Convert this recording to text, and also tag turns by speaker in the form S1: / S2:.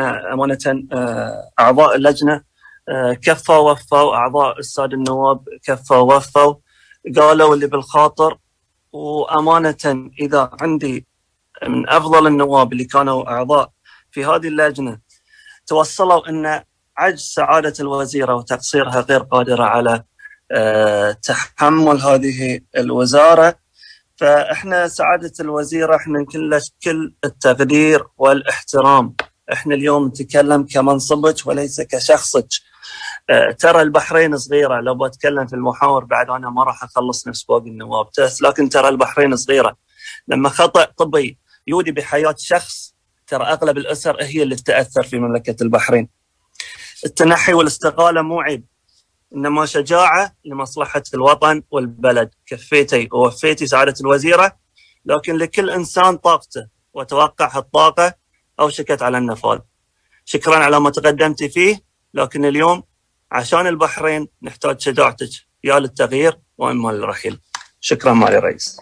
S1: إحنا أمانة آه، أعضاء اللجنة آه، كفوا وفوا أعضاء الساده النواب كفوا وفوا قالوا اللي بالخاطر وأمانة إذا عندي من أفضل النواب اللي كانوا أعضاء في هذه اللجنة توصلوا أن عجز سعادة الوزيرة وتقصيرها غير قادرة على آه، تحمل هذه الوزارة. فإحنا سعادة الوزيرة إحنا نكن كل التقدير والإحترام. إحنا اليوم نتكلم كمنصبك وليس كشخصك. آه، ترى البحرين صغيرة. لو بتكلم في المحاور بعد أنا ما راح أخلص نفس باقي النواب لكن ترى البحرين صغيرة. لما خطأ طبي يودي بحياة شخص ترى أغلب الأسر هي اللي تتأثر في مملكة البحرين. التنحي والاستقالة مو عيب. إنما شجاعة لمصلحة الوطن والبلد، كفيتي. ووفيتي سعادة الوزيرة. لكن لكل إنسان طاقته. وتوقع الطاقه اوشكت على النفاذ. شكرا على ما تقدمتي فيه لكن اليوم عشان البحرين نحتاج شجاعتك يا للتغيير وإما للرحيل. شكرا مالي رئيس.